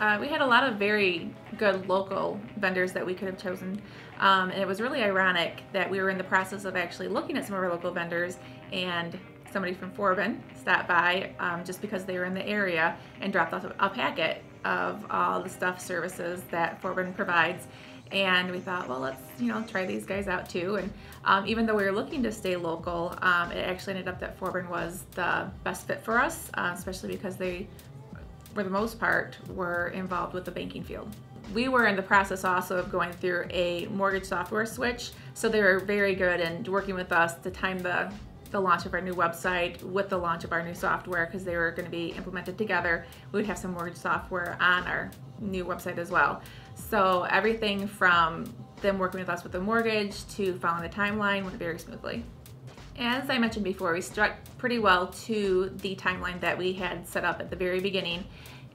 Uh, we had a lot of very good local vendors that we could have chosen. Um, and it was really ironic that we were in the process of actually looking at some of our local vendors and somebody from Forbin stopped by um, just because they were in the area and dropped off a packet of all the stuff services that Forbin provides. And we thought, well, let's you know try these guys out too. And um, even though we were looking to stay local, um, it actually ended up that Forbin was the best fit for us, uh, especially because they, for the most part, were involved with the banking field. We were in the process also of going through a mortgage software switch, so they were very good in working with us to time the the launch of our new website with the launch of our new software because they were going to be implemented together. We would have some mortgage software on our new website as well. So everything from them working with us with the mortgage to following the timeline went very smoothly. As I mentioned before, we stuck pretty well to the timeline that we had set up at the very beginning.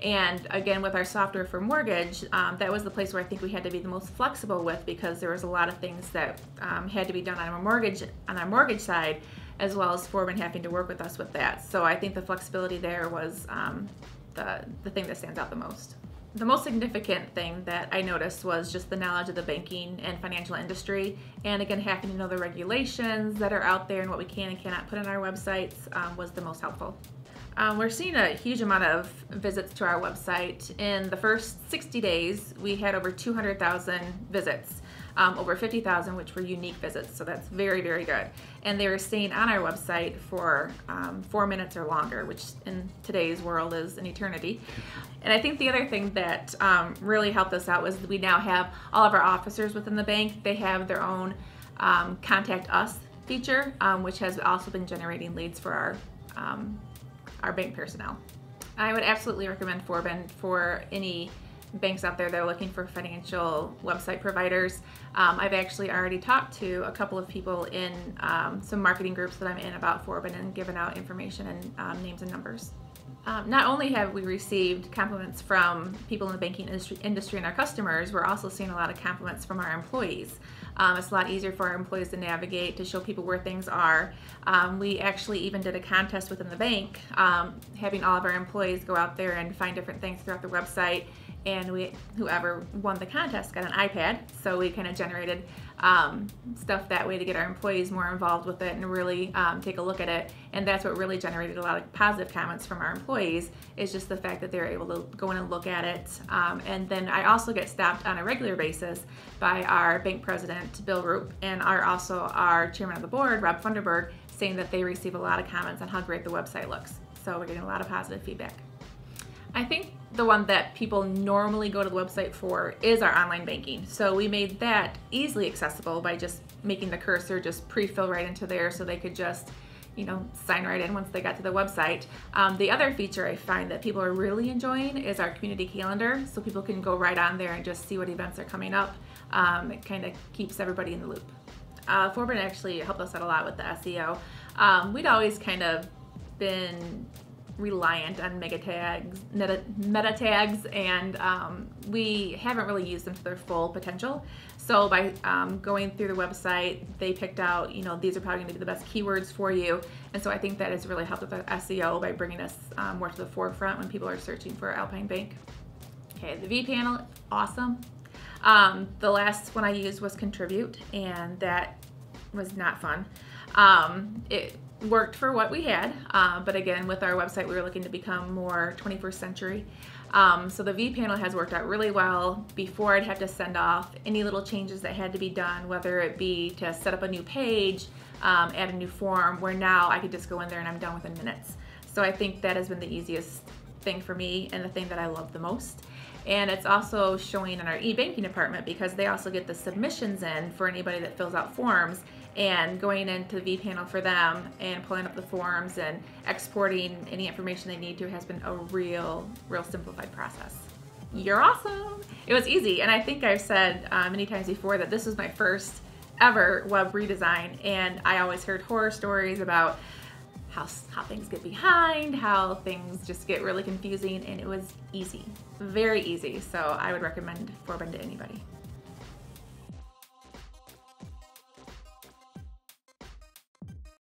And again, with our software for mortgage, um, that was the place where I think we had to be the most flexible with because there was a lot of things that um, had to be done on our mortgage on our mortgage side as well as Forbin having to work with us with that. So I think the flexibility there was um, the, the thing that stands out the most. The most significant thing that I noticed was just the knowledge of the banking and financial industry, and again, having to know the regulations that are out there and what we can and cannot put on our websites um, was the most helpful. Um, we're seeing a huge amount of visits to our website. In the first 60 days, we had over 200,000 visits um, over 50,000, which were unique visits. So that's very, very good. And they were staying on our website for um, four minutes or longer, which in today's world is an eternity. And I think the other thing that um, really helped us out was we now have all of our officers within the bank, they have their own um, contact us feature, um, which has also been generating leads for our, um, our bank personnel. I would absolutely recommend Forbin for any banks out there that are looking for financial website providers. Um, I've actually already talked to a couple of people in um, some marketing groups that I'm in about Forbin and given out information and um, names and numbers. Um, not only have we received compliments from people in the banking industry, industry and our customers, we're also seeing a lot of compliments from our employees. Um, it's a lot easier for our employees to navigate, to show people where things are. Um, we actually even did a contest within the bank, having all of our employees go out there and find different things throughout the website and we whoever won the contest got an iPad. So we kind of generated um, stuff that way to get our employees more involved with it and really um, take a look at it. And that's what really generated a lot of positive comments from our employees is just the fact that they're able to go in and look at it. Um, and then I also get stopped on a regular basis by our bank president, Bill Roop, and our also our chairman of the board, Rob Funderburg, saying that they receive a lot of comments on how great the website looks. So we're getting a lot of positive feedback. I think the one that people normally go to the website for is our online banking. So we made that easily accessible by just making the cursor just pre-fill right into there so they could just you know, sign right in once they got to the website. Um, the other feature I find that people are really enjoying is our community calendar. So people can go right on there and just see what events are coming up. Um, it kind of keeps everybody in the loop. Uh, Forbin actually helped us out a lot with the SEO. Um, we'd always kind of been reliant on mega tags, meta, meta tags, and um, we haven't really used them to their full potential. So by um, going through the website, they picked out, you know, these are probably going to be the best keywords for you. And so I think that has really helped with the SEO by bringing us um, more to the forefront when people are searching for Alpine Bank. Okay, the vPanel, awesome. Um, the last one I used was Contribute, and that was not fun. Um, it worked for what we had, uh, but again, with our website, we were looking to become more 21st century. Um, so the V panel has worked out really well. Before I'd have to send off any little changes that had to be done, whether it be to set up a new page, um, add a new form, where now I could just go in there and I'm done within minutes. So I think that has been the easiest thing for me and the thing that I love the most. And it's also showing in our e-banking department because they also get the submissions in for anybody that fills out forms and going into the vPanel for them and pulling up the forms and exporting any information they need to has been a real, real simplified process. You're awesome! It was easy, and I think I've said uh, many times before that this was my first ever web redesign, and I always heard horror stories about how, how things get behind, how things just get really confusing, and it was easy, very easy. So I would recommend Forbin to anybody.